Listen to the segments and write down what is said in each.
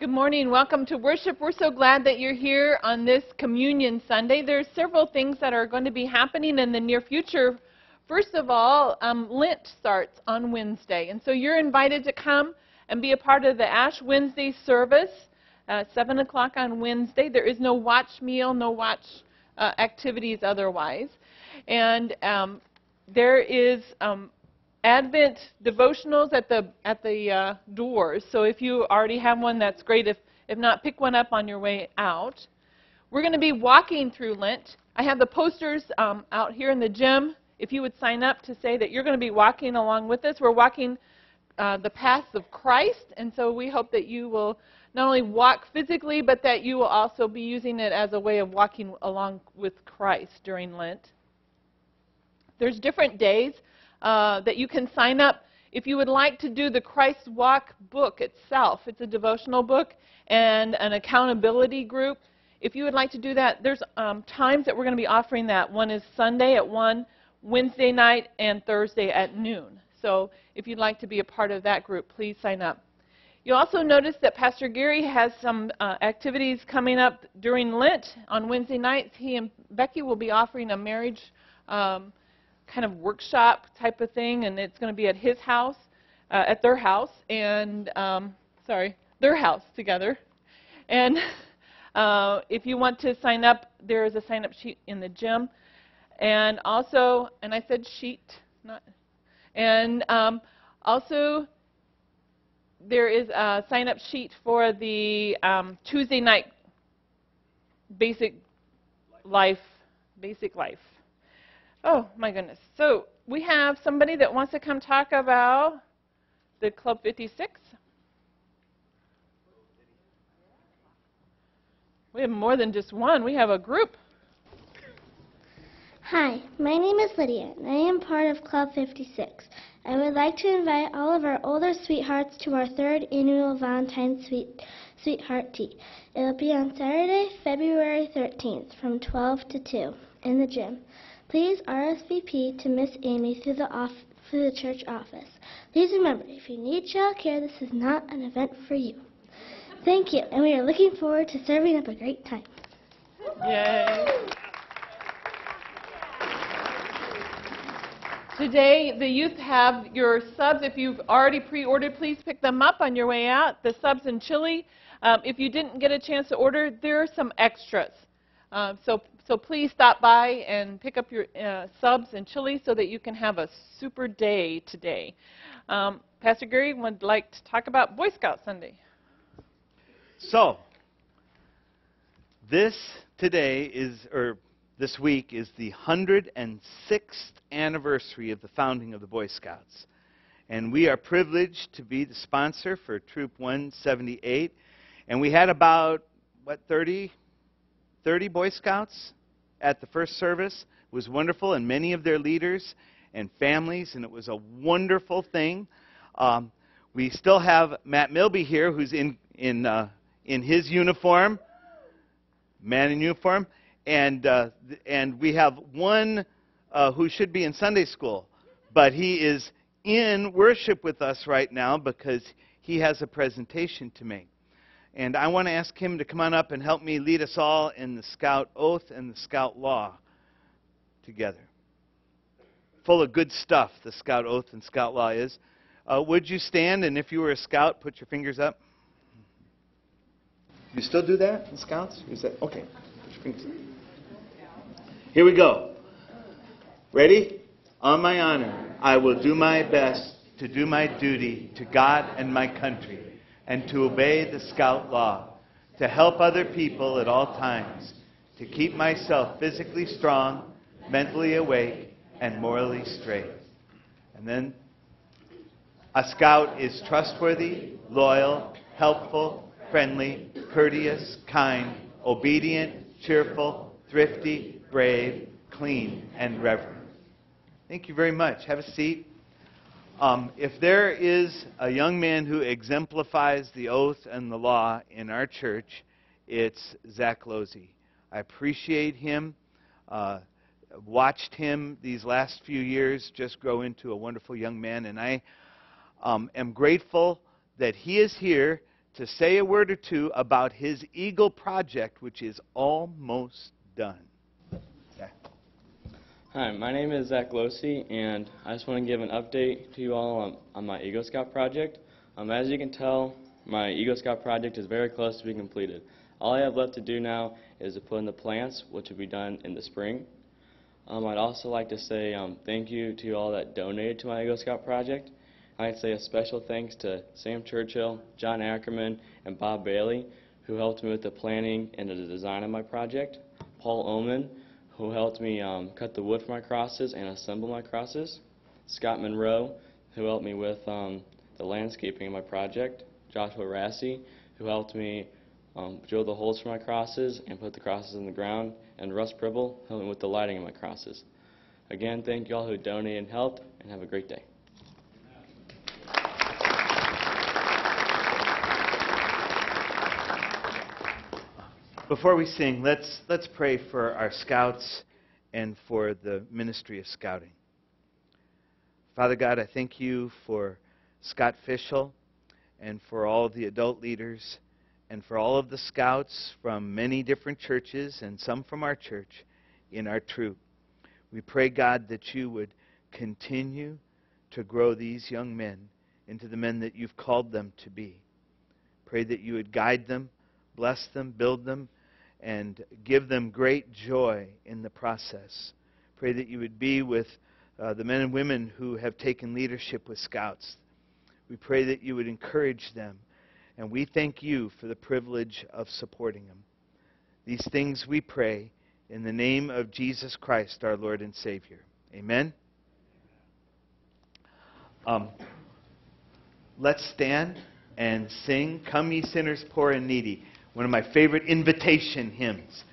Good morning. Welcome to worship. We're so glad that you're here on this Communion Sunday. There's several things that are going to be happening in the near future. First of all, um, Lent starts on Wednesday, and so you're invited to come and be a part of the Ash Wednesday service, uh, 7 o'clock on Wednesday. There is no watch meal, no watch uh, activities otherwise. And um, there is um, Advent devotionals at the at the uh, doors. So if you already have one, that's great. If if not, pick one up on your way out. We're going to be walking through Lent. I have the posters um, out here in the gym. If you would sign up to say that you're going to be walking along with us, we're walking uh, the paths of Christ, and so we hope that you will not only walk physically, but that you will also be using it as a way of walking along with Christ during Lent. There's different days uh, that you can sign up if you would like to do the Christ Walk book itself. It's a devotional book and an accountability group. If you would like to do that, there's um, times that we're going to be offering that. One is Sunday at 1, Wednesday night, and Thursday at noon. So if you'd like to be a part of that group, please sign up. You'll also notice that Pastor Gary has some uh, activities coming up during Lent on Wednesday nights. He and Becky will be offering a marriage um, kind of workshop type of thing, and it's going to be at his house, uh, at their house, and um, sorry, their house together. And uh, if you want to sign up, there is a sign up sheet in the gym, and also, and I said sheet, not, and um, also there is a sign up sheet for the um, Tuesday night basic life, basic life. Oh, my goodness. So we have somebody that wants to come talk about the Club 56. We have more than just one. We have a group. Hi, my name is Lydia, and I am part of Club 56. I would like to invite all of our older sweethearts to our third annual Valentine's Sweet Sweetheart Tea. It'll be on Saturday, February 13th from 12 to 2 in the gym. Please RSVP to Miss Amy through the, off, through the church office. Please remember, if you need child care, this is not an event for you. Thank you, and we are looking forward to serving up a great time. Yay. Today, the youth have your subs. If you've already pre ordered, please pick them up on your way out. The subs and chili. Um, if you didn't get a chance to order, there are some extras. Um, so so please stop by and pick up your uh, subs and chili so that you can have a super day today. Um, Pastor Gary would like to talk about Boy Scout Sunday. So, this today is, or this week is the 106th anniversary of the founding of the Boy Scouts. And we are privileged to be the sponsor for Troop 178. And we had about, what, 30, 30 Boy Scouts at the first service. It was wonderful, and many of their leaders and families, and it was a wonderful thing. Um, we still have Matt Milby here, who's in in uh, in his uniform, man in uniform, and uh, and we have one uh, who should be in Sunday school, but he is in worship with us right now because he has a presentation to make. And I want to ask him to come on up and help me lead us all in the Scout Oath and the Scout Law together. Full of good stuff, the Scout Oath and Scout Law is. Uh, would you stand and if you were a scout, put your fingers up? You still do that in scouts? You said, okay? Here we go. Ready? On my honor, I will do my best to do my duty to God and my country and to obey the Scout Law, to help other people at all times, to keep myself physically strong, mentally awake, and morally straight. And then, a Scout is trustworthy, loyal, helpful, friendly, courteous, kind, obedient, cheerful, thrifty, brave, clean, and reverent. Thank you very much. Have a seat. Um, if there is a young man who exemplifies the oath and the law in our church, it's Zach Losey. I appreciate him. Uh, watched him these last few years just grow into a wonderful young man, and I um, am grateful that he is here to say a word or two about his Eagle project, which is almost done. Hi, my name is Zach Losey, and I just want to give an update to you all on, on my Eagle Scout project. Um, as you can tell, my Eagle Scout project is very close to being completed. All I have left to do now is to put in the plants, which will be done in the spring. Um, I'd also like to say um, thank you to all that donated to my Eagle Scout project. I'd say a special thanks to Sam Churchill, John Ackerman, and Bob Bailey, who helped me with the planning and the design of my project. Paul Oman, who helped me um, cut the wood for my crosses and assemble my crosses. Scott Monroe, who helped me with um, the landscaping of my project. Joshua Rassi, who helped me um, drill the holes for my crosses and put the crosses in the ground. And Russ Pribble, helped me with the lighting of my crosses. Again, thank you all who donated and helped, and have a great day. Before we sing, let's, let's pray for our scouts and for the ministry of scouting. Father God, I thank you for Scott Fischel and for all of the adult leaders and for all of the scouts from many different churches and some from our church in our troop. We pray, God, that you would continue to grow these young men into the men that you've called them to be. Pray that you would guide them, bless them, build them, and give them great joy in the process. Pray that you would be with uh, the men and women who have taken leadership with scouts. We pray that you would encourage them. And we thank you for the privilege of supporting them. These things we pray in the name of Jesus Christ, our Lord and Savior. Amen. Um, let's stand and sing Come Ye Sinners Poor and Needy one of my favorite invitation hymns.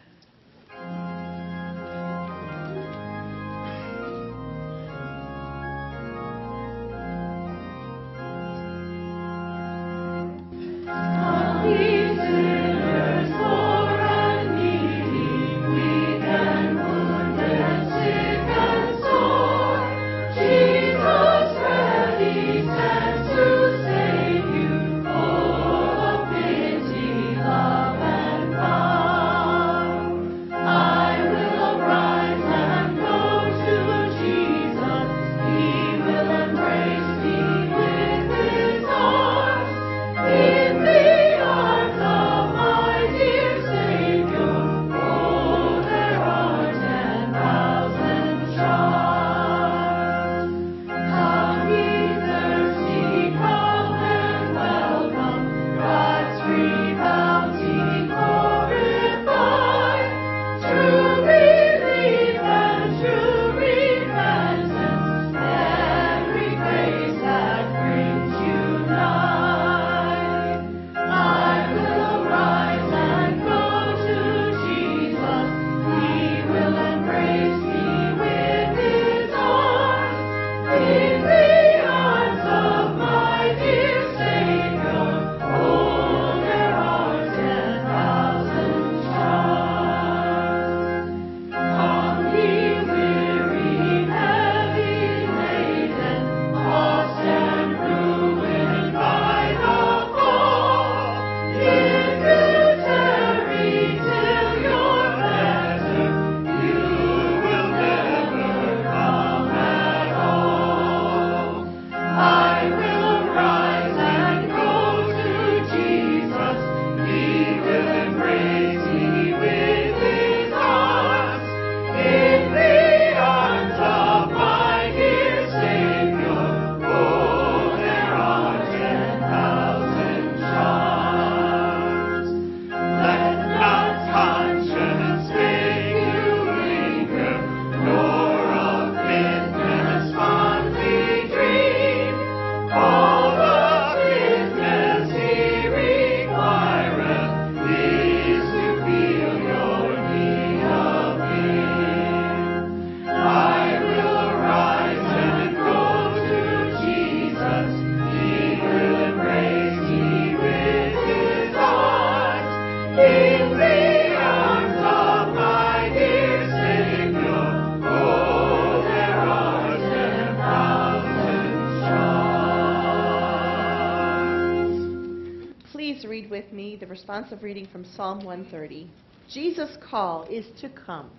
Responsive reading from Psalm 130. Jesus' call is to come.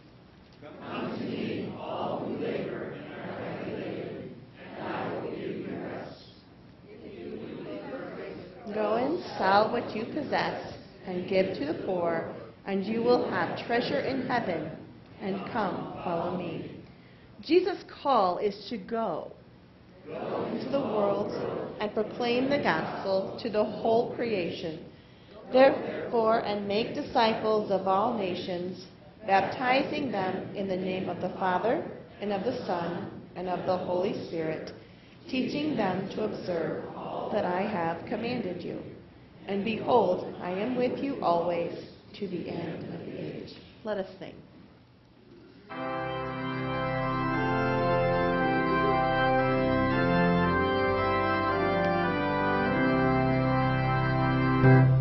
Come to me, all who labor and are heavy laden, and I will give you rest. Go and sell what you possess and give to the poor, and you will have treasure in heaven. And come, follow me. Jesus' call is to go. Go into the world and proclaim the gospel to the whole creation. Therefore, and make disciples of all nations, baptizing them in the name of the Father, and of the Son, and of the Holy Spirit, teaching them to observe all that I have commanded you. And behold, I am with you always to the end of the age. Let us sing. We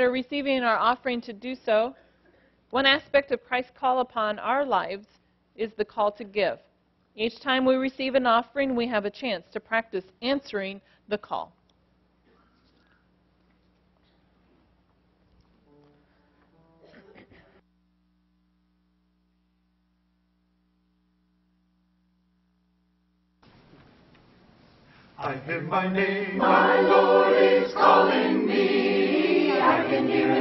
that are receiving our offering to do so. One aspect of Christ's call upon our lives is the call to give. Each time we receive an offering, we have a chance to practice answering the call. I hear my name. My Lord is calling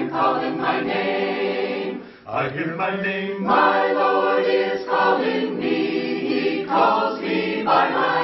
calling my name. I hear my name. My Lord is calling me. He calls me by my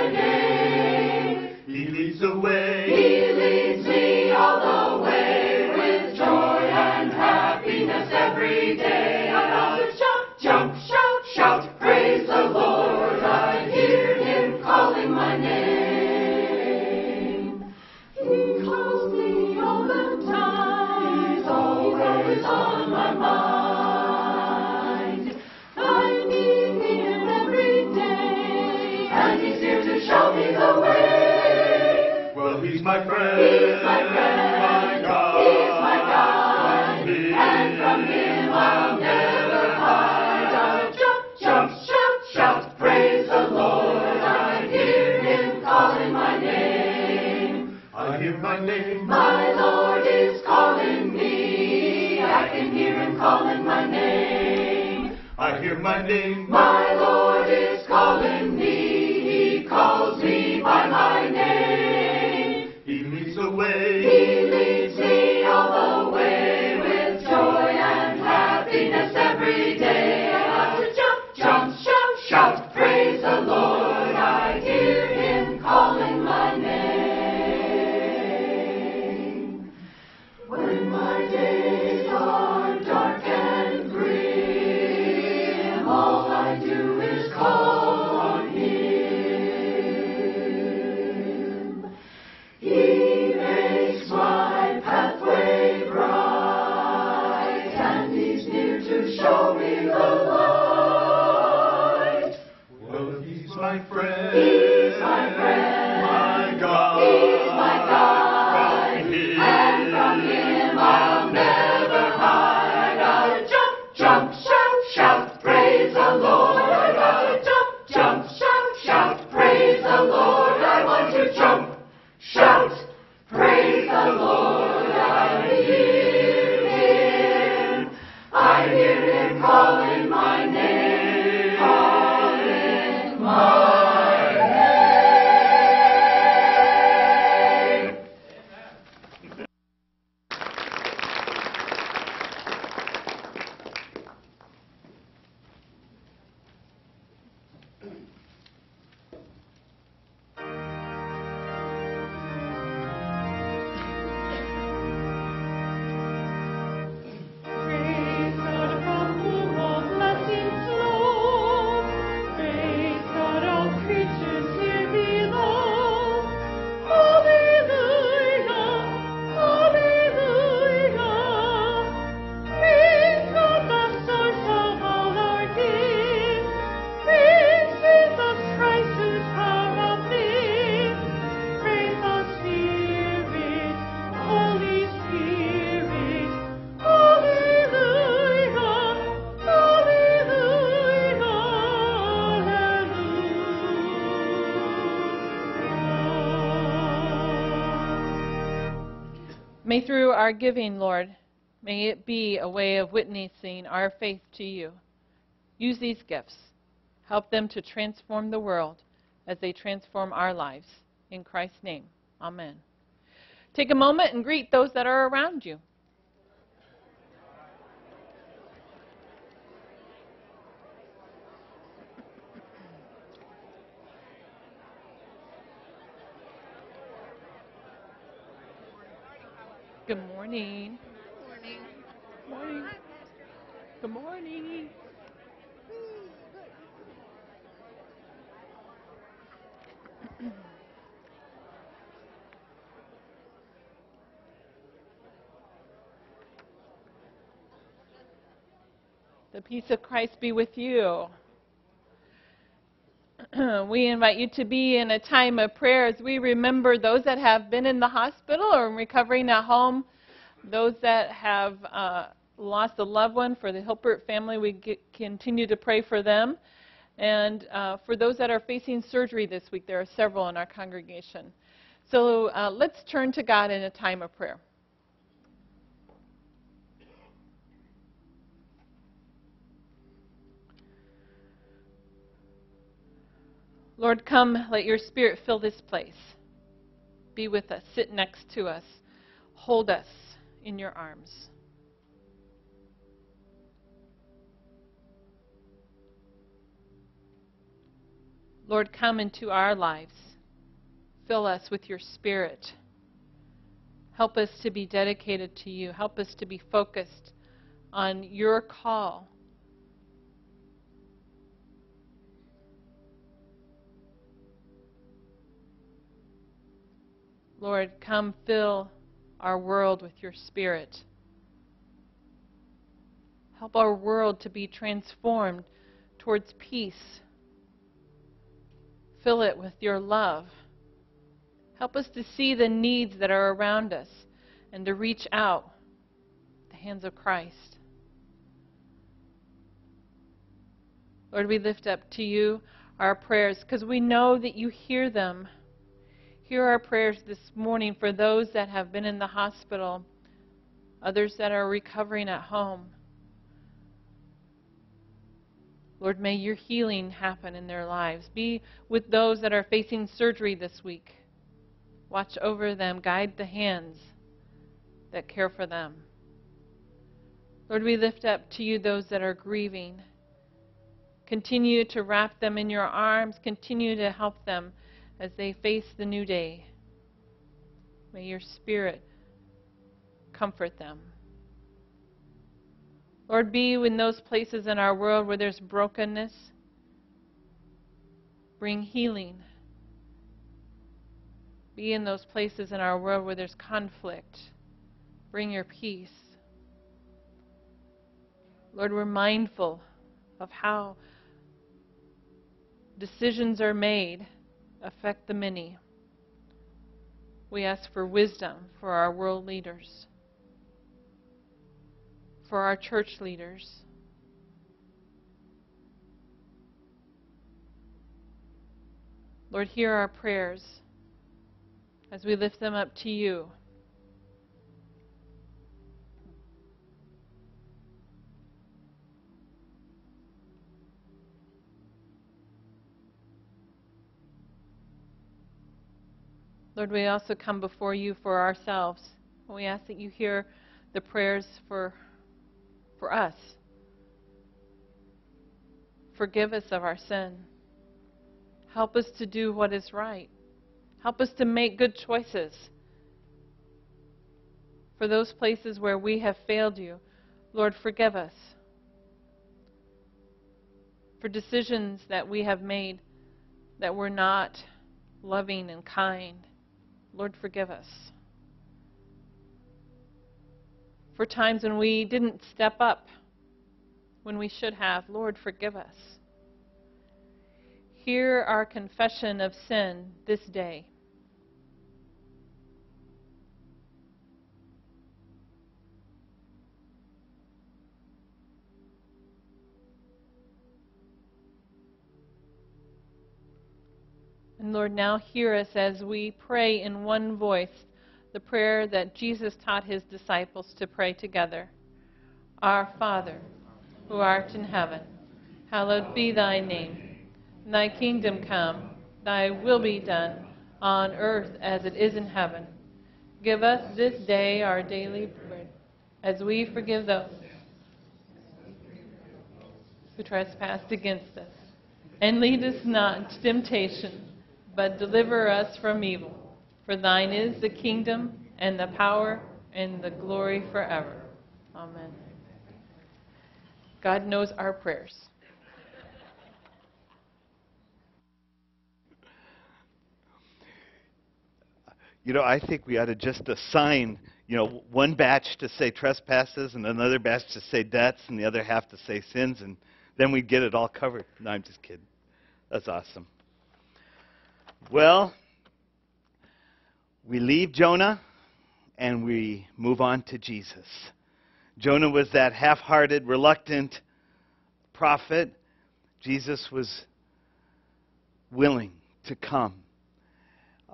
my friend. He's my friend. My God. He's my God. From me. And from him I'll never hide. I'll jump, jump, shout, shout. Praise the Lord. I hear him calling my name. I hear my name. My Lord is calling me. I can hear him calling my name. I hear my name. Him our giving, Lord, may it be a way of witnessing our faith to you. Use these gifts. Help them to transform the world as they transform our lives. In Christ's name, amen. Take a moment and greet those that are around you. Good morning. Good morning. Good morning. The peace of Christ be with you. we invite you to be in a time of prayer as we remember those that have been in the hospital or recovering at home, those that have uh, lost a loved one. For the Hilbert family, we get, continue to pray for them. And uh, for those that are facing surgery this week, there are several in our congregation. So uh, let's turn to God in a time of prayer. Lord, come, let your spirit fill this place. Be with us, sit next to us, hold us in your arms. Lord, come into our lives. Fill us with your spirit. Help us to be dedicated to you. Help us to be focused on your call. Lord, come fill our world with your spirit. Help our world to be transformed towards peace. Fill it with your love. Help us to see the needs that are around us and to reach out the hands of Christ. Lord, we lift up to you our prayers because we know that you hear them. Hear our prayers this morning for those that have been in the hospital, others that are recovering at home. Lord, may your healing happen in their lives. Be with those that are facing surgery this week. Watch over them, guide the hands that care for them. Lord, we lift up to you those that are grieving. Continue to wrap them in your arms. Continue to help them as they face the new day. May your Spirit comfort them. Lord, be in those places in our world where there's brokenness. Bring healing. Be in those places in our world where there's conflict. Bring your peace. Lord, we're mindful of how decisions are made affect the many. We ask for wisdom for our world leaders, for our church leaders. Lord, hear our prayers as we lift them up to you. Lord, we also come before you for ourselves. We ask that you hear the prayers for, for us. Forgive us of our sin. Help us to do what is right. Help us to make good choices. For those places where we have failed you, Lord, forgive us. For decisions that we have made that were not loving and kind. Lord, forgive us. For times when we didn't step up when we should have, Lord, forgive us. Hear our confession of sin this day. And Lord, now hear us as we pray in one voice the prayer that Jesus taught his disciples to pray together. Our Father, who art in heaven, hallowed be thy name. Thy kingdom come, thy will be done, on earth as it is in heaven. Give us this day our daily bread, as we forgive those who trespass against us. And lead us not into temptation but deliver us from evil. For thine is the kingdom and the power and the glory forever. Amen. God knows our prayers. You know, I think we ought to just assign, you know, one batch to say trespasses and another batch to say debts and the other half to say sins, and then we'd get it all covered. No, I'm just kidding. That's awesome. Well, we leave Jonah and we move on to Jesus. Jonah was that half hearted, reluctant prophet. Jesus was willing to come.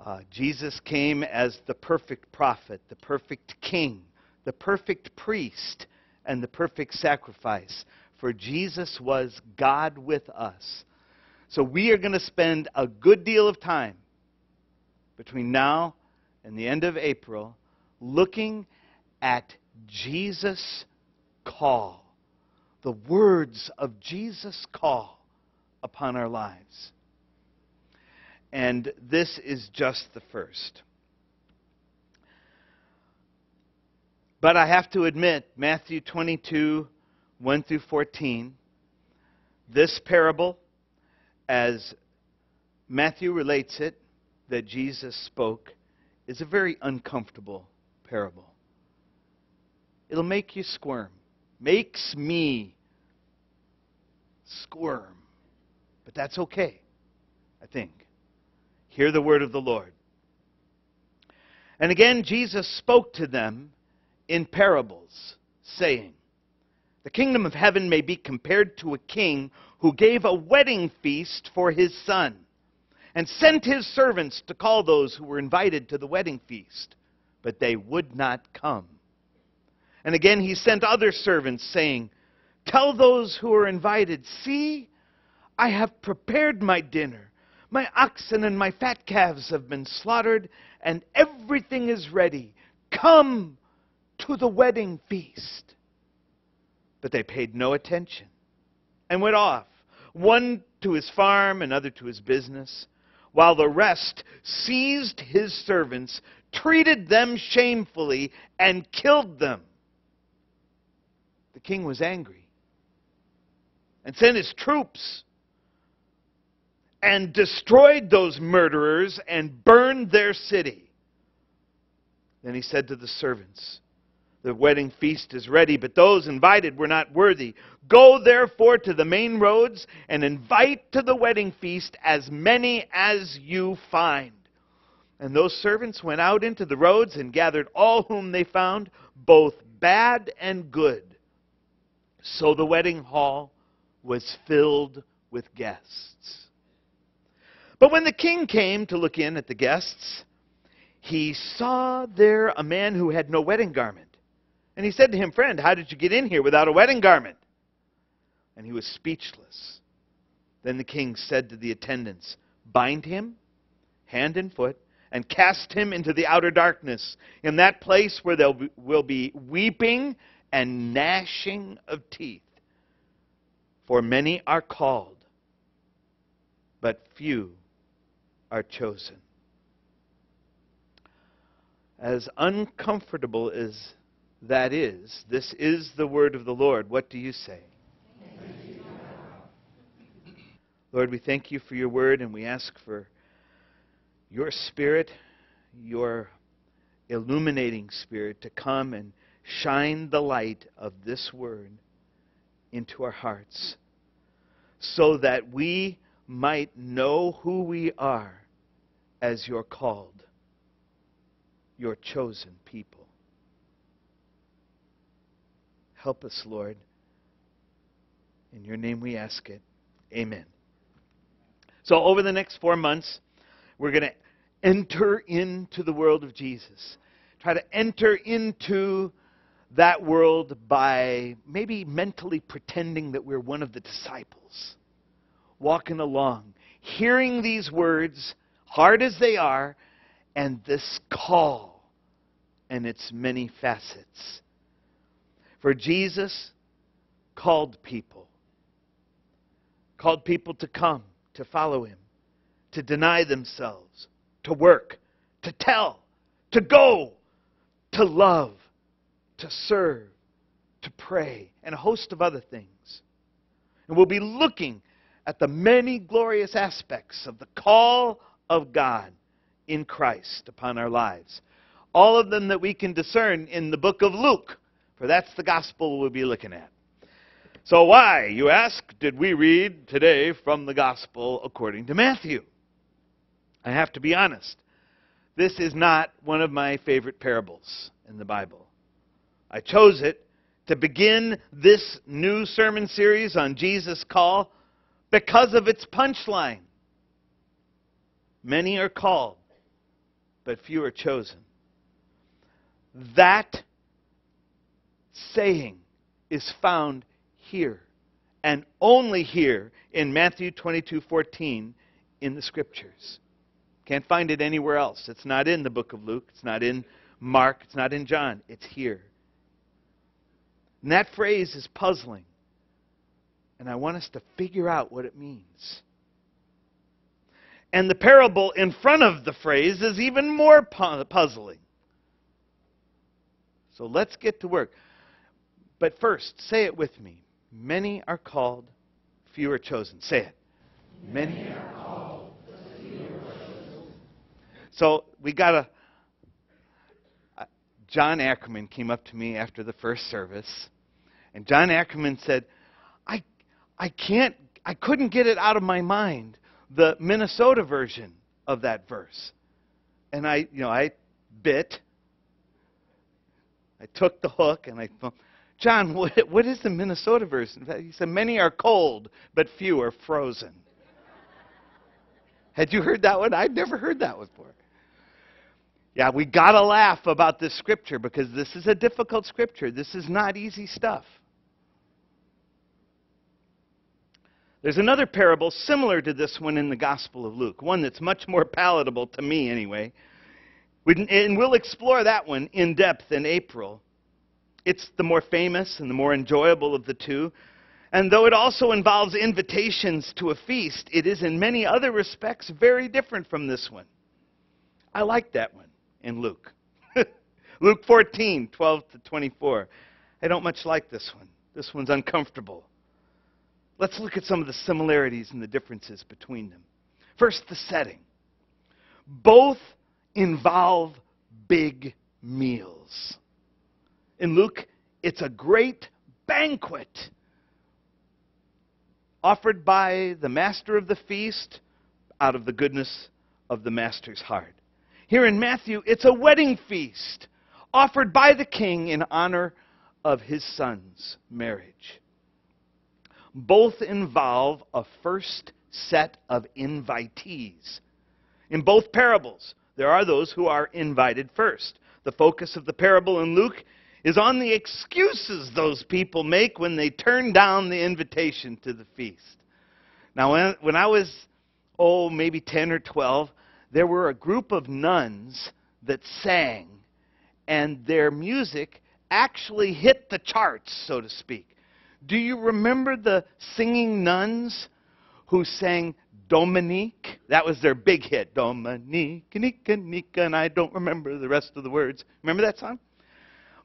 Uh, Jesus came as the perfect prophet, the perfect king, the perfect priest, and the perfect sacrifice. For Jesus was God with us. So we are going to spend a good deal of time between now and the end of April looking at Jesus' call, the words of Jesus' call upon our lives. And this is just the first. But I have to admit, Matthew 22, 1 through 14, this parable as Matthew relates it, that Jesus spoke, is a very uncomfortable parable. It'll make you squirm. Makes me squirm. But that's okay, I think. Hear the word of the Lord. And again, Jesus spoke to them in parables, saying, The kingdom of heaven may be compared to a king who gave a wedding feast for his son and sent his servants to call those who were invited to the wedding feast, but they would not come. And again he sent other servants, saying, Tell those who are invited, See, I have prepared my dinner. My oxen and my fat calves have been slaughtered, and everything is ready. Come to the wedding feast. But they paid no attention and went off, one to his farm, another to his business, while the rest seized his servants, treated them shamefully, and killed them. The king was angry and sent his troops and destroyed those murderers and burned their city. Then he said to the servants, The wedding feast is ready, but those invited were not worthy. Go therefore to the main roads and invite to the wedding feast as many as you find. And those servants went out into the roads and gathered all whom they found, both bad and good. So the wedding hall was filled with guests. But when the king came to look in at the guests, he saw there a man who had no wedding garment. And he said to him, Friend, how did you get in here without a wedding garment? And he was speechless. Then the king said to the attendants, Bind him, hand and foot, and cast him into the outer darkness, in that place where there will be weeping and gnashing of teeth. For many are called, but few are chosen. As uncomfortable as that is, this is the word of the Lord. What do you say? Lord, we thank you for your word and we ask for your spirit, your illuminating spirit, to come and shine the light of this word into our hearts so that we might know who we are as your called, your chosen people. Help us, Lord. In your name we ask it. Amen. So, over the next four months, we're going to enter into the world of Jesus. Try to enter into that world by maybe mentally pretending that we're one of the disciples, walking along, hearing these words, hard as they are, and this call and its many facets. For Jesus called people, called people to come, to follow him, to deny themselves, to work, to tell, to go, to love, to serve, to pray, and a host of other things. And we'll be looking at the many glorious aspects of the call of God in Christ upon our lives. All of them that we can discern in the book of Luke, for that's the gospel we'll be looking at. So, why, you ask, did we read today from the gospel according to Matthew? I have to be honest. This is not one of my favorite parables in the Bible. I chose it to begin this new sermon series on Jesus' call because of its punchline. Many are called, but few are chosen. That saying is found here and only here in Matthew 22:14 in the scriptures. Can't find it anywhere else. It's not in the book of Luke, it's not in Mark, it's not in John. It's here. And that phrase is puzzling. And I want us to figure out what it means. And the parable in front of the phrase is even more puzzling. So let's get to work. But first, say it with me. Many are called, few are chosen. Say it. Many, are called, few are chosen. So we got a. Uh, John Ackerman came up to me after the first service, and John Ackerman said, "I, I can't, I couldn't get it out of my mind the Minnesota version of that verse." And I, you know, I bit. I took the hook and I thought, John, what, what is the Minnesota version? He said, Many are cold, but few are frozen. Had you heard that one? I'd never heard that one before. Yeah, we got to laugh about this scripture because this is a difficult scripture. This is not easy stuff. There's another parable similar to this one in the Gospel of Luke, one that's much more palatable to me anyway. And we'll explore that one in depth in April. It's the more famous and the more enjoyable of the two. And though it also involves invitations to a feast, it is in many other respects very different from this one. I like that one in Luke. Luke 14, 12 to 24. I don't much like this one. This one's uncomfortable. Let's look at some of the similarities and the differences between them. First, the setting. Both involve big meals. In Luke, it's a great banquet offered by the master of the feast out of the goodness of the master's heart. Here in Matthew, it's a wedding feast offered by the king in honor of his son's marriage. Both involve a first set of invitees. In both parables, there are those who are invited first. The focus of the parable in Luke is on the excuses those people make when they turn down the invitation to the feast. Now, when, when I was, oh, maybe 10 or 12, there were a group of nuns that sang, and their music actually hit the charts, so to speak. Do you remember the singing nuns who sang Dominique? That was their big hit. Dominique, Nika, Nika, and I don't remember the rest of the words. Remember that song?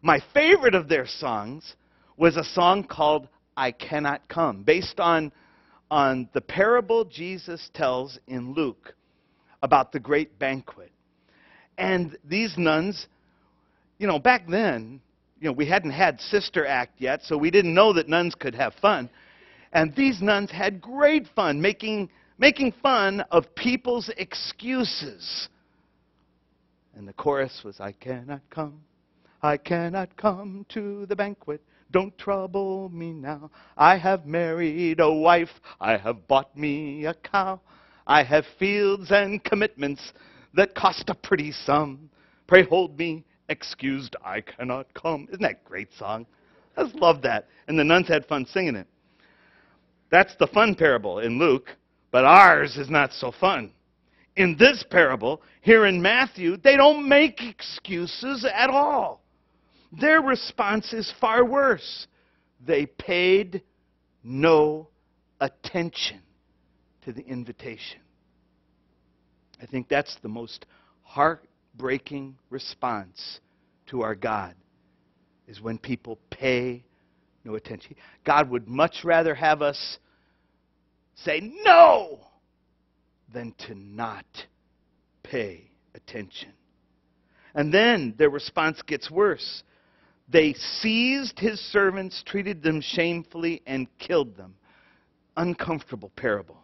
My favorite of their songs was a song called I Cannot Come, based on, on the parable Jesus tells in Luke about the great banquet. And these nuns, you know, back then, you know, we hadn't had Sister Act yet, so we didn't know that nuns could have fun. And these nuns had great fun making, making fun of people's excuses. And the chorus was, I cannot come, I cannot come to the banquet. Don't trouble me now. I have married a wife. I have bought me a cow. I have fields and commitments that cost a pretty sum. Pray hold me excused. I cannot come. Isn't that a great song? I just love that. And the nuns had fun singing it. That's the fun parable in Luke, but ours is not so fun. In this parable, here in Matthew, they don't make excuses at all. Their response is far worse. They paid no attention to the invitation. I think that's the most heartbreaking response to our God is when people pay no attention. God would much rather have us say no than to not pay attention. And then their response gets worse. They seized his servants, treated them shamefully, and killed them. Uncomfortable parable.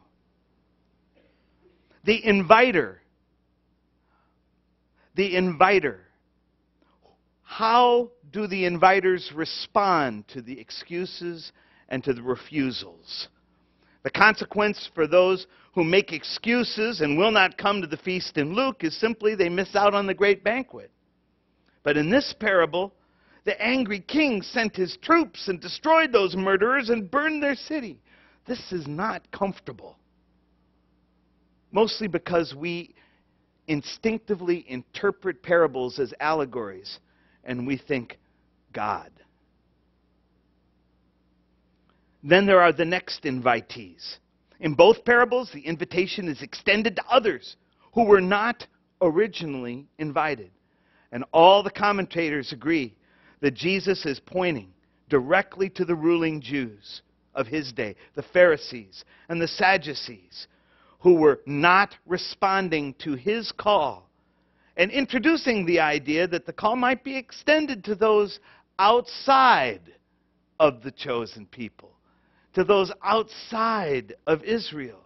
The inviter. The inviter. How do the inviters respond to the excuses and to the refusals? The consequence for those who make excuses and will not come to the feast in Luke is simply they miss out on the great banquet. But in this parable, the angry king sent his troops and destroyed those murderers and burned their city. This is not comfortable. Mostly because we instinctively interpret parables as allegories and we think God. Then there are the next invitees. In both parables, the invitation is extended to others who were not originally invited. And all the commentators agree that Jesus is pointing directly to the ruling Jews of his day, the Pharisees and the Sadducees, who were not responding to his call and introducing the idea that the call might be extended to those outside of the chosen people, to those outside of Israel.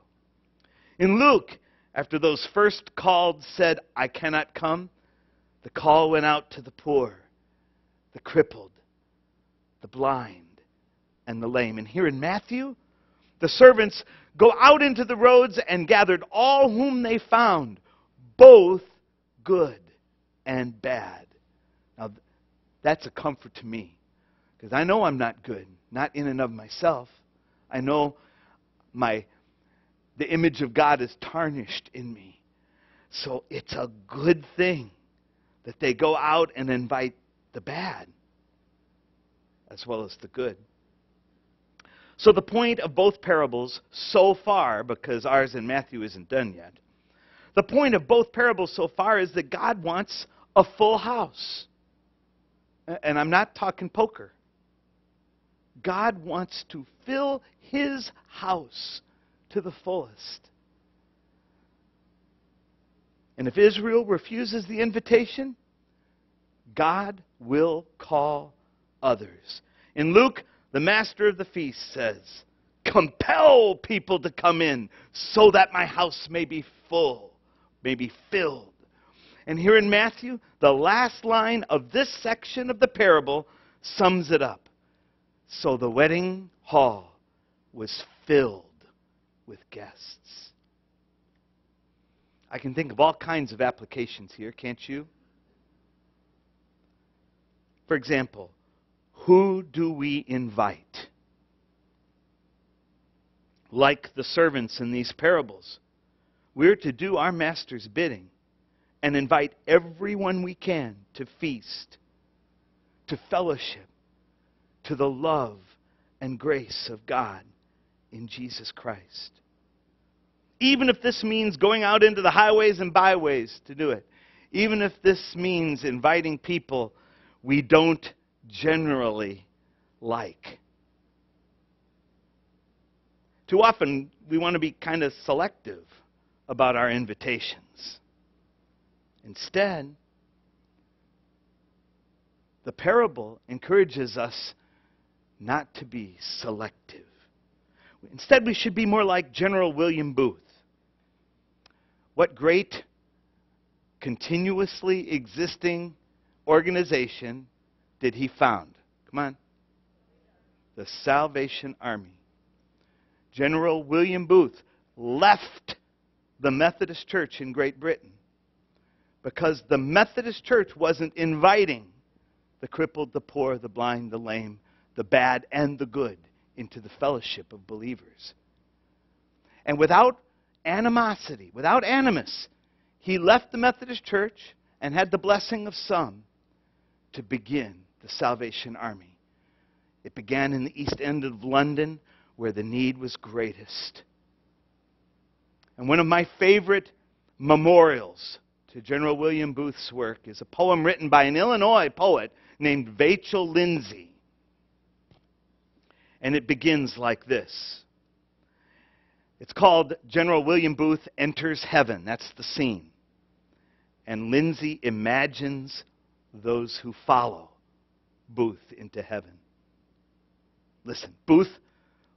In Luke, after those first called said, I cannot come, the call went out to the poor, the crippled, the blind, and the lame. And here in Matthew, The servants go out into the roads and gathered all whom they found, both good and bad. Now, that's a comfort to me because I know I'm not good, not in and of myself. I know my the image of God is tarnished in me. So it's a good thing that they go out and invite the bad as well as the good. So the point of both parables so far, because ours in Matthew isn't done yet, the point of both parables so far is that God wants a full house. And I'm not talking poker. God wants to fill his house to the fullest. And if Israel refuses the invitation, God will call others. In Luke, the master of the feast says, Compel people to come in so that my house may be full, may be filled. And here in Matthew, the last line of this section of the parable sums it up. So the wedding hall was filled with guests. I can think of all kinds of applications here, can't you? For example, who do we invite? Like the servants in these parables, we're to do our master's bidding and invite everyone we can to feast, to fellowship, to the love and grace of God in Jesus Christ. Even if this means going out into the highways and byways to do it, even if this means inviting people we don't generally like. Too often, we want to be kind of selective about our invitations. Instead, the parable encourages us not to be selective. Instead, we should be more like General William Booth. What great, continuously existing organization did he found? Come on. The Salvation Army. General William Booth left the Methodist Church in Great Britain because the Methodist Church wasn't inviting the crippled, the poor, the blind, the lame, the bad, and the good into the fellowship of believers. And without animosity, without animus, he left the Methodist Church and had the blessing of some to begin the Salvation Army. It began in the east end of London where the need was greatest. And one of my favorite memorials to General William Booth's work is a poem written by an Illinois poet named Vachel Lindsay. And it begins like this. It's called General William Booth Enters Heaven. That's the scene. And Lindsay imagines those who follow Booth into heaven. Listen, Booth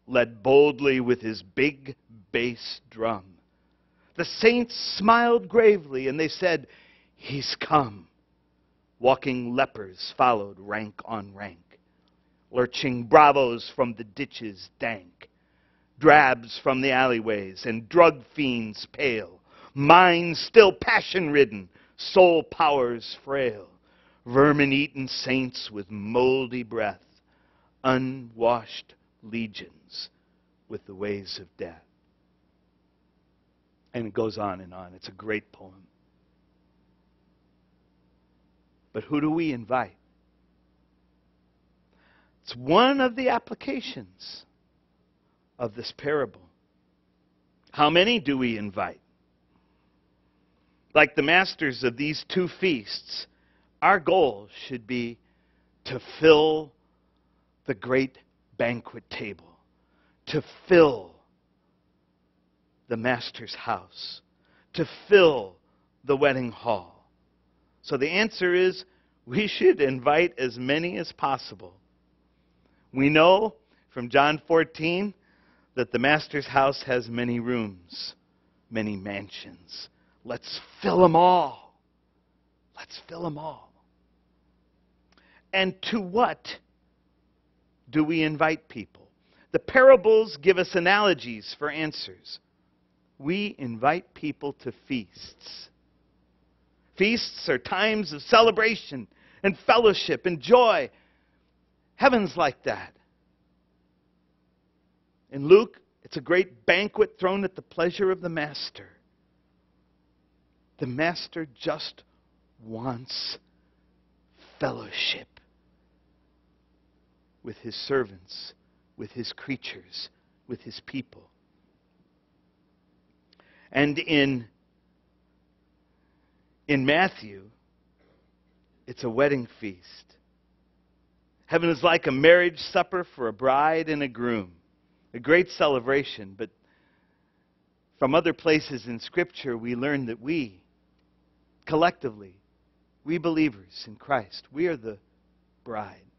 led boldly with his big bass drum. The saints smiled gravely and they said, He's come. Walking lepers followed rank on rank, lurching bravos from the ditches dank, drabs from the alleyways, and drug fiends pale, minds still passion ridden, soul powers frail vermin eaten saints with moldy breath, unwashed legions with the ways of death. And it goes on and on. It's a great poem. But who do we invite? It's one of the applications of this parable. How many do we invite? Like the masters of these two feasts, our goal should be to fill the great banquet table, to fill the master's house, to fill the wedding hall. So the answer is we should invite as many as possible. We know from John 14 that the master's house has many rooms, many mansions. Let's fill them all. Let's fill them all. And to what do we invite people? The parables give us analogies for answers. We invite people to feasts. Feasts are times of celebration and fellowship and joy. Heaven's like that. In Luke, it's a great banquet thrown at the pleasure of the Master. The Master just wants fellowship with his servants, with his creatures, with his people. And in, in Matthew, it's a wedding feast. Heaven is like a marriage supper for a bride and a groom, a great celebration. But from other places in Scripture, we learn that we, collectively, we believers in Christ, we are the bride.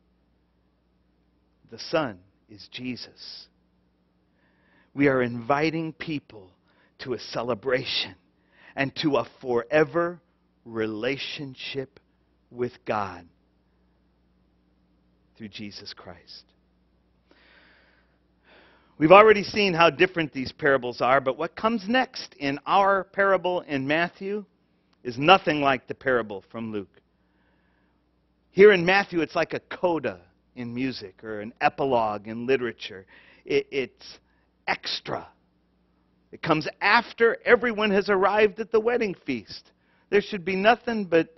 The Son is Jesus. We are inviting people to a celebration and to a forever relationship with God through Jesus Christ. We've already seen how different these parables are, but what comes next in our parable in Matthew is nothing like the parable from Luke. Here in Matthew, it's like a coda in music or an epilogue in literature. It, it's extra. It comes after everyone has arrived at the wedding feast. There should be nothing but,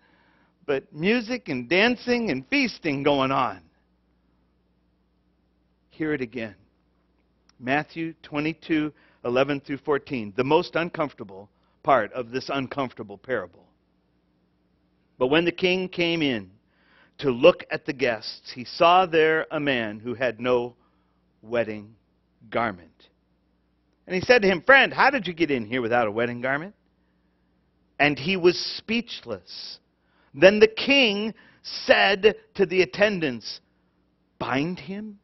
but music and dancing and feasting going on. Hear it again. Matthew 22, 11 through 14, the most uncomfortable part of this uncomfortable parable. But when the king came in to look at the guests, he saw there a man who had no wedding garment. And he said to him, Friend, how did you get in here without a wedding garment? And he was speechless. Then the king said to the attendants, Bind him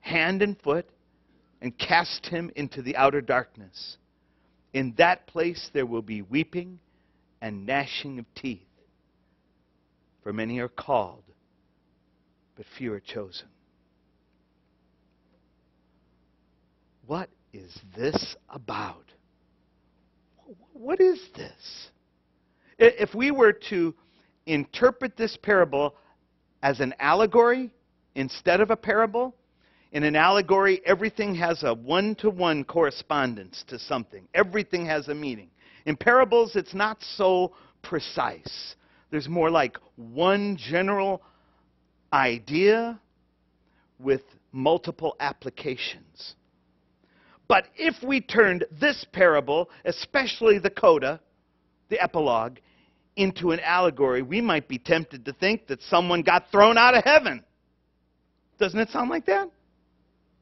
hand and foot and cast him into the outer darkness. In that place there will be weeping and gnashing of teeth. For many are called, but few are chosen. What is this about? What is this? If we were to interpret this parable as an allegory instead of a parable, in an allegory, everything has a one to one correspondence to something, everything has a meaning. In parables, it's not so precise. There's more like one general idea with multiple applications. But if we turned this parable, especially the coda, the epilogue, into an allegory, we might be tempted to think that someone got thrown out of heaven. Doesn't it sound like that?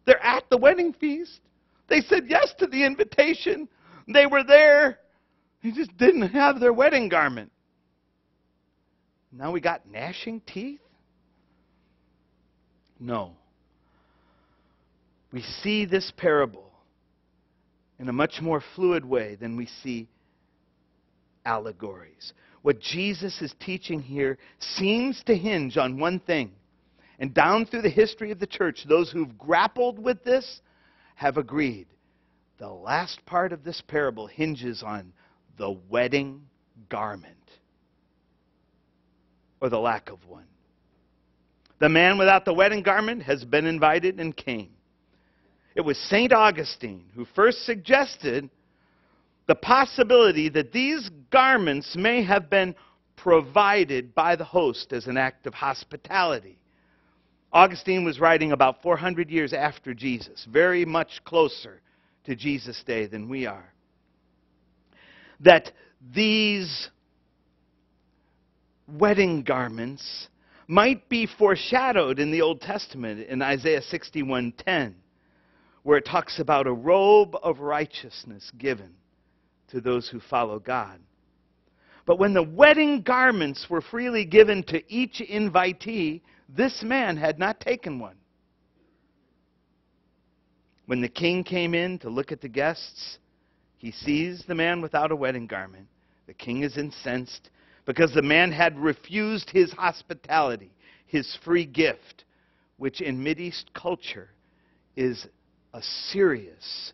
They're at the wedding feast. They said yes to the invitation. They were there. They just didn't have their wedding garment. Now we got gnashing teeth? No. We see this parable in a much more fluid way than we see allegories. What Jesus is teaching here seems to hinge on one thing and down through the history of the church, those who've grappled with this have agreed. The last part of this parable hinges on the wedding garment or the lack of one. The man without the wedding garment has been invited and came. It was St. Augustine who first suggested the possibility that these garments may have been provided by the host as an act of hospitality. Augustine was writing about 400 years after Jesus, very much closer to Jesus' day than we are. That these wedding garments might be foreshadowed in the Old Testament in Isaiah 61:10 where it talks about a robe of righteousness given to those who follow God. But when the wedding garments were freely given to each invitee, this man had not taken one. When the king came in to look at the guests, he sees the man without a wedding garment. The king is incensed because the man had refused his hospitality, his free gift, which in Mideast culture is a serious,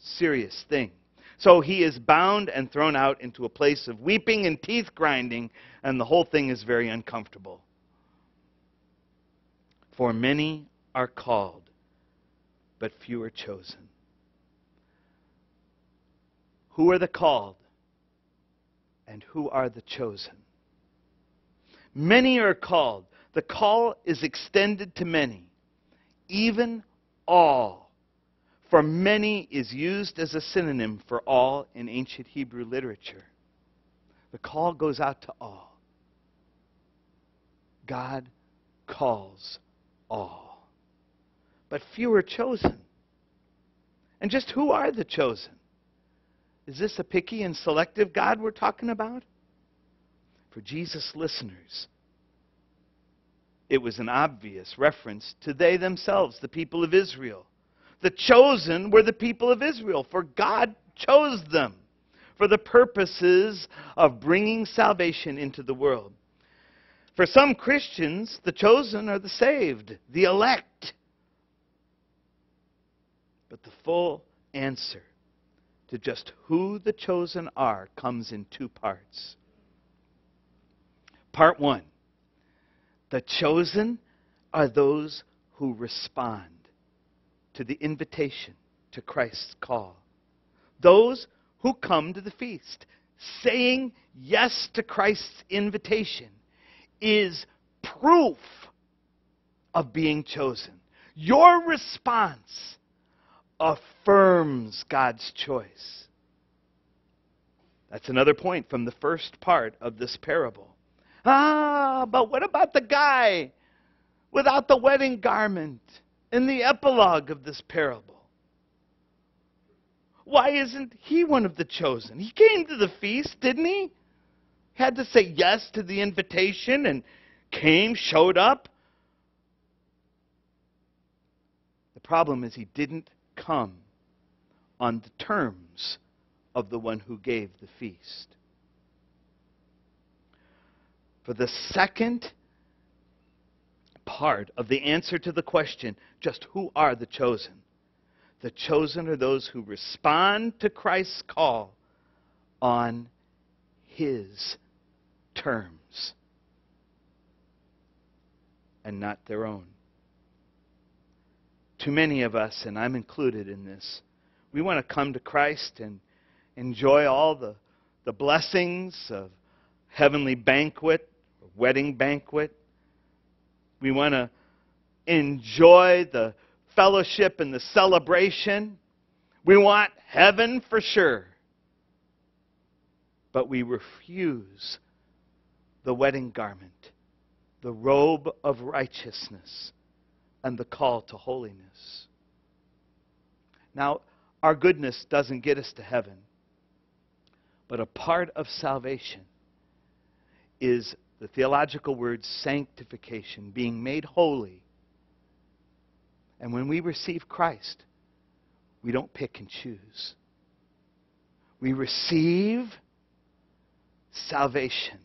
serious thing. So he is bound and thrown out into a place of weeping and teeth grinding, and the whole thing is very uncomfortable. For many are called, but few are chosen. Who are the called, and who are the chosen? Many are called. The call is extended to many, even all. For many is used as a synonym for all in ancient Hebrew literature. The call goes out to all. God calls all. But few are chosen. And just who are the chosen? Is this a picky and selective God we're talking about? For Jesus' listeners, it was an obvious reference to they themselves, the people of Israel. The chosen were the people of Israel, for God chose them for the purposes of bringing salvation into the world. For some Christians, the chosen are the saved, the elect. But the full answer to just who the chosen are comes in two parts. Part one the chosen are those who respond to the invitation to Christ's call. Those who come to the feast. Saying yes to Christ's invitation is proof of being chosen. Your response affirms God's choice. That's another point from the first part of this parable. Ah, but what about the guy without the wedding garment in the epilogue of this parable? Why isn't he one of the chosen? He came to the feast, didn't he? Had to say yes to the invitation and came, showed up. The problem is he didn't come on the terms of the one who gave the feast. For the second part of the answer to the question, just who are the chosen? The chosen are those who respond to Christ's call on his terms and not their own. Too many of us, and I'm included in this, we want to come to Christ and enjoy all the, the blessings of heavenly banquet, wedding banquet. We want to enjoy the fellowship and the celebration. We want heaven for sure. But we refuse the wedding garment, the robe of righteousness, and the call to holiness. Now, our goodness doesn't get us to heaven, but a part of salvation is the theological word sanctification, being made holy and when we receive Christ, we don't pick and choose. We receive salvation.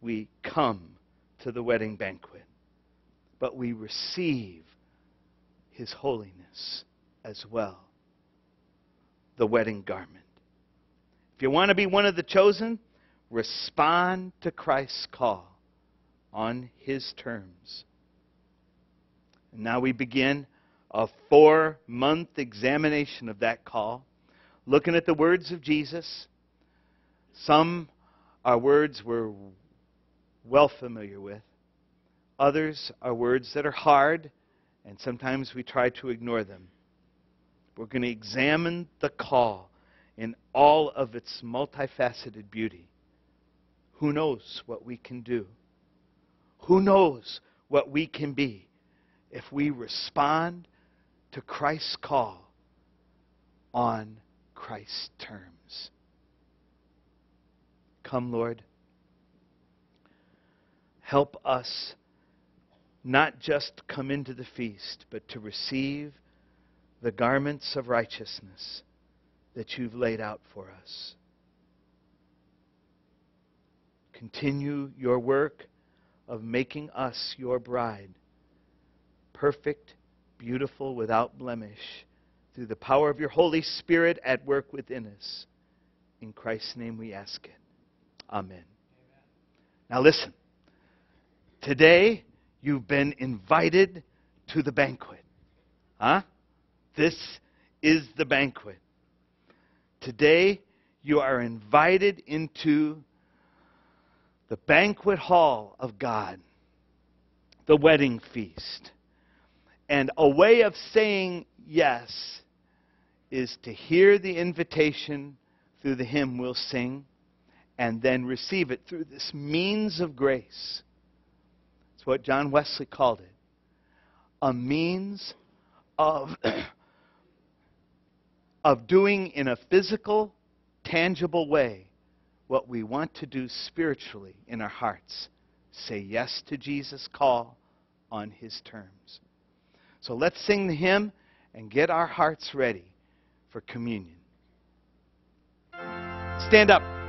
We come to the wedding banquet. But we receive His holiness as well the wedding garment. If you want to be one of the chosen, respond to Christ's call on His terms. And now we begin a four month examination of that call, looking at the words of Jesus. Some are words we're well familiar with, others are words that are hard, and sometimes we try to ignore them. We're going to examine the call in all of its multifaceted beauty. Who knows what we can do? Who knows what we can be? if we respond to Christ's call on Christ's terms. Come, Lord. Help us not just come into the feast, but to receive the garments of righteousness that you've laid out for us. Continue your work of making us your bride perfect beautiful without blemish through the power of your Holy Spirit at work within us. In Christ's name we ask it. Amen. Now listen. Today you've been invited to the banquet. Huh? This is the banquet. Today you are invited into the banquet hall of God, the wedding feast. And a way of saying yes is to hear the invitation through the hymn we'll sing and then receive it through this means of grace. It's what John Wesley called it a means of, of doing in a physical, tangible way what we want to do spiritually in our hearts. Say yes to Jesus' call on his terms. So let's sing the hymn and get our hearts ready for communion. Stand up.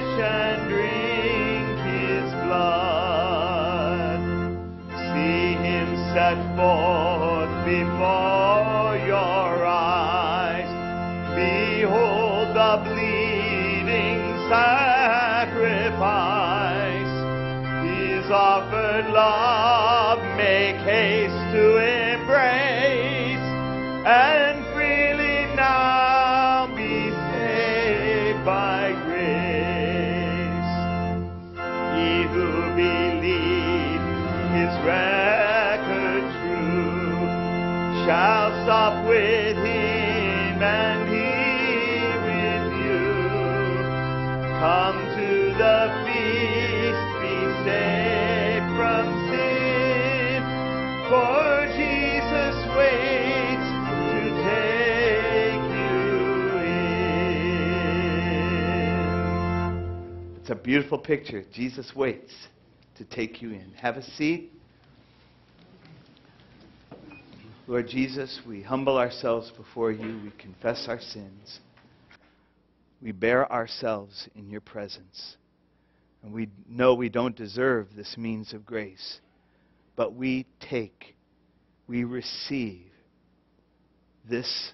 Flesh beautiful picture. Jesus waits to take you in. Have a seat. Lord Jesus, we humble ourselves before you. We confess our sins. We bear ourselves in your presence. And we know we don't deserve this means of grace, but we take, we receive this,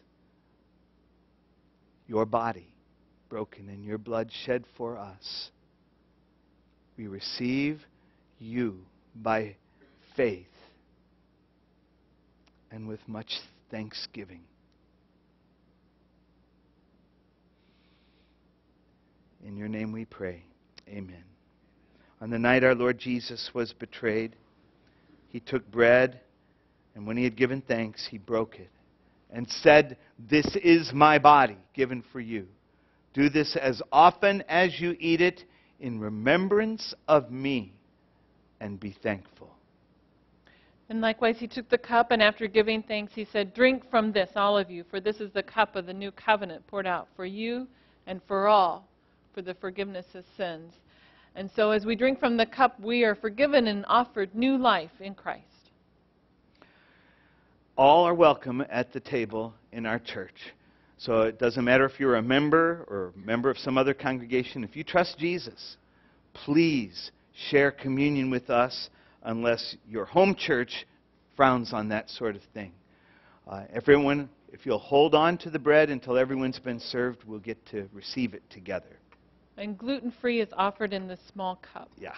your body broken and your blood shed for us. We receive you by faith and with much thanksgiving. In your name we pray. Amen. On the night our Lord Jesus was betrayed, he took bread, and when he had given thanks, he broke it and said, This is my body given for you. Do this as often as you eat it in remembrance of me, and be thankful. And likewise, he took the cup, and after giving thanks, he said, Drink from this, all of you, for this is the cup of the new covenant poured out for you and for all for the forgiveness of sins. And so, as we drink from the cup, we are forgiven and offered new life in Christ. All are welcome at the table in our church. So it doesn't matter if you're a member or a member of some other congregation. If you trust Jesus, please share communion with us unless your home church frowns on that sort of thing. Uh, everyone, if you'll hold on to the bread until everyone's been served, we'll get to receive it together. And gluten free is offered in the small cup. Yeah.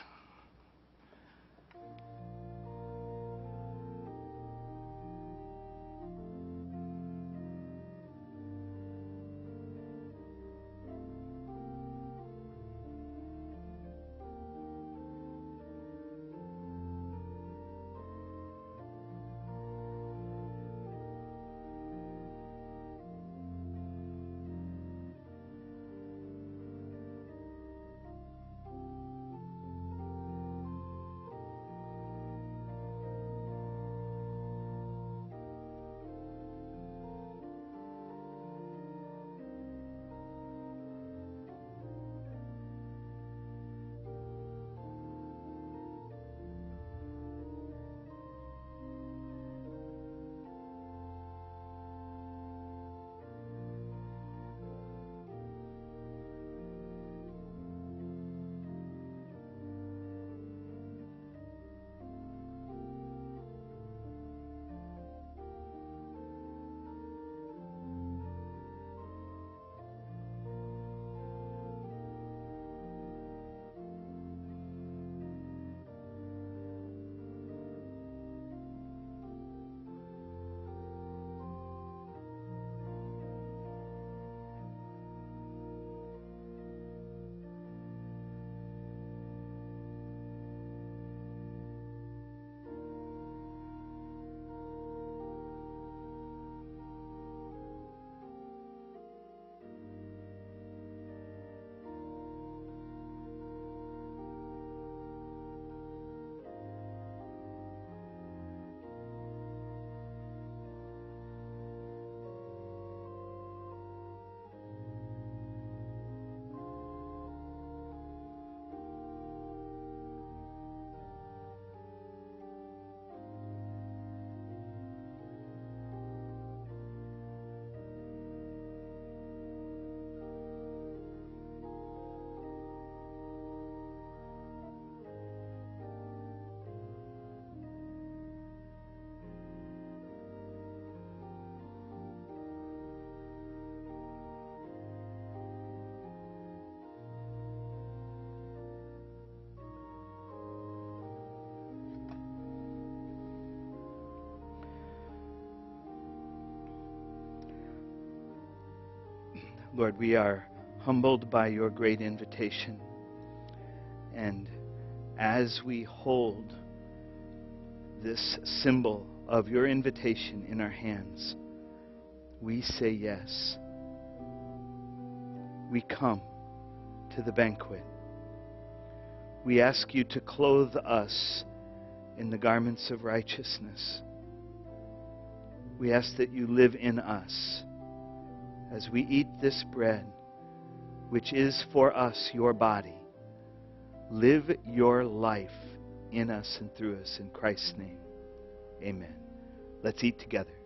Lord, we are humbled by your great invitation. And as we hold this symbol of your invitation in our hands, we say yes. We come to the banquet. We ask you to clothe us in the garments of righteousness. We ask that you live in us as we eat this bread, which is for us your body. Live your life in us and through us. In Christ's name, amen. Let's eat together.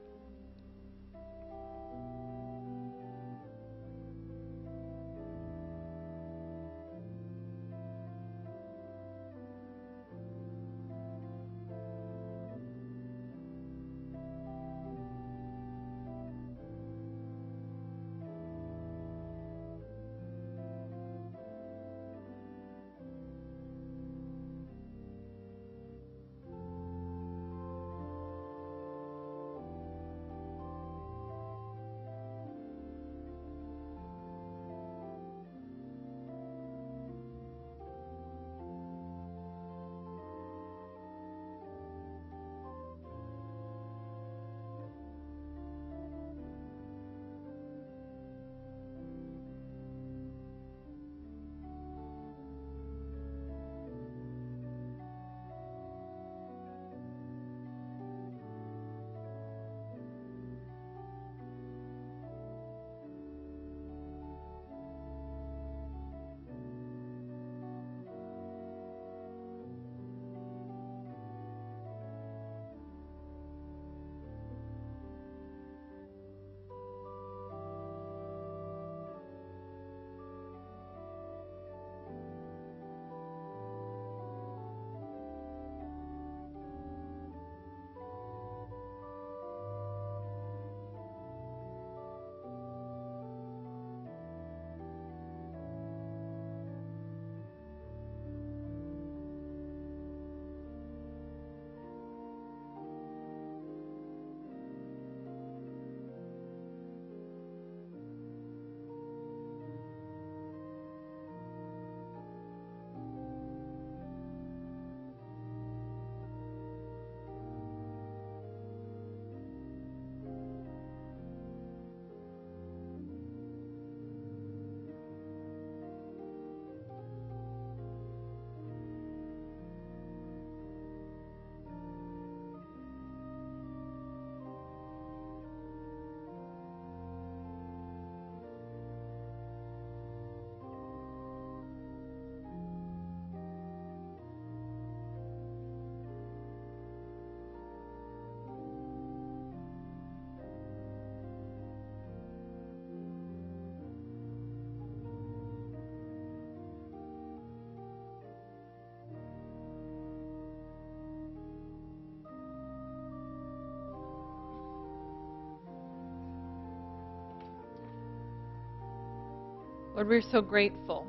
Lord, we're so grateful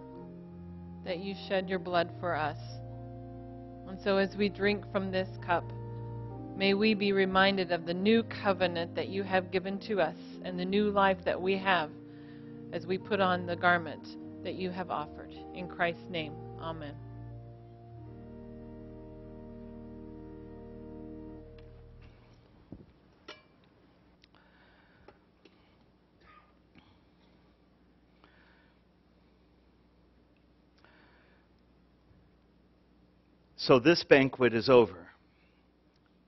that you shed your blood for us. And so as we drink from this cup, may we be reminded of the new covenant that you have given to us and the new life that we have as we put on the garment that you have offered. In Christ's name, amen. So this banquet is over.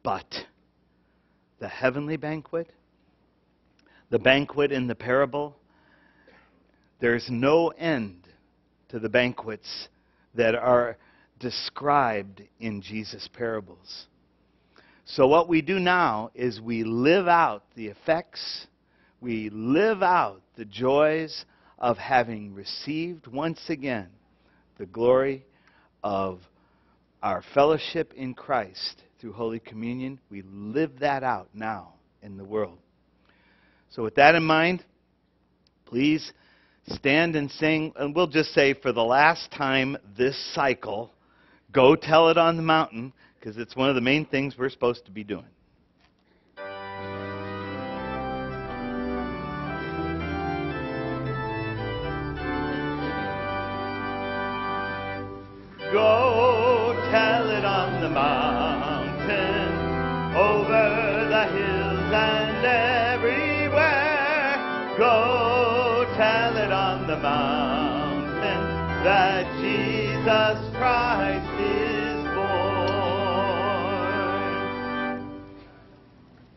But the heavenly banquet, the banquet in the parable, there's no end to the banquets that are described in Jesus' parables. So, what we do now is we live out the effects, we live out the joys of having received once again the glory of our fellowship in Christ through Holy Communion. We live that out now in the world. So, with that in mind, please stand and sing, and we'll just say for the last time this cycle, go tell it on the mountain, because it's one of the main things we're supposed to be doing. Go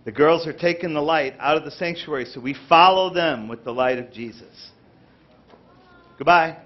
The girls are taking the light out of the sanctuary, so we follow them with the light of Jesus. Goodbye.